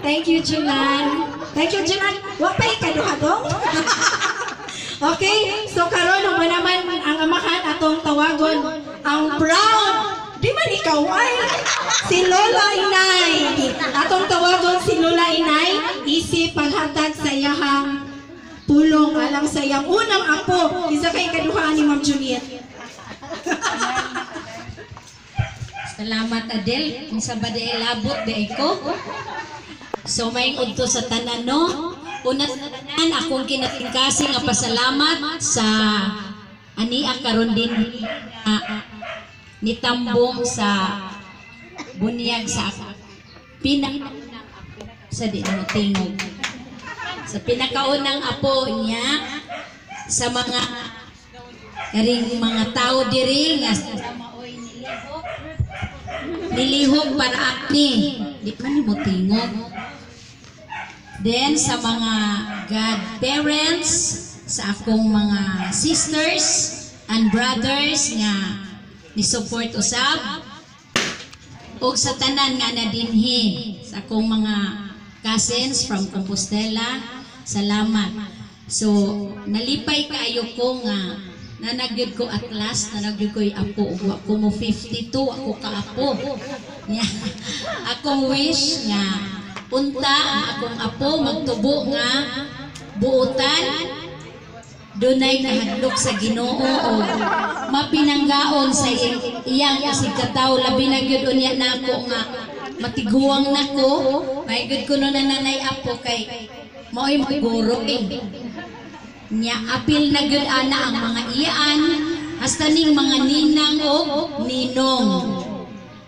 Thank you, Julan. Thank you, Julan. Wa pa ikaduhadong. okay, so karon mo naman ang amahan atong tawagon ang proud. Di man ikaw ay si Lola Inay. Atong tawagon si Lola Inay isip paghatag sa iyahang pulong alang sa iyang unang apo. Isa kay kaduhaan ni Ma'am Juliet. Salamat Adel, kung sa bada ilabot di ko. So may udto sa tanan no. Una tanan akong kinatingkasi nga pasalamat sa ania karon din uh, nitambong sa bunyag sa pinak sa di mo tingog. Sa pinakaunang apo niya sa mga karing mga tao diri nga nilihog para ni di man mo tingog then sa mga godparents sa akong mga sisters and brothers nga ni support usab ug sa tanan nga na dinhi sa akong mga cousins from Compostela salamat. So nalipay kaayo ko nga nanagyod ko at last nanagyod ko yung apo. Ug wa ko mo 52 ako kaapo Nya, akong wish nga unta ang akong apo magtubo nga buutan. Dunay nahadlok sa Ginoo. O mapinanggaon sa iyang, kasigkataw labi na gyud unya nako nga matiguang nako may gyud ko no na nanay apo kay mao'y maguro eh nya apil na ana ang mga iyaan hasta ning mga ninang o ninong.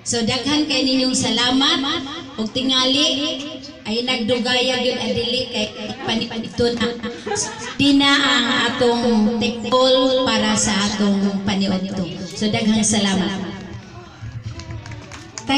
So daghan kay ninyong salamat ug tingali. Ay nagdugaya gyud adili kay panipito na dina ang atong tekbol para sa atong paniudto. So daghang salamat